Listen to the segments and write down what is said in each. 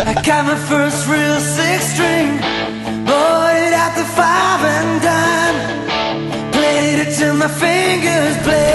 I got my first real six string, bought it at the five and dime, played it till my fingers bled.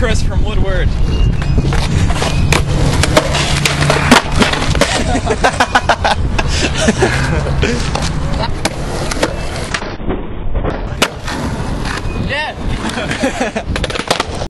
Chris from Woodward.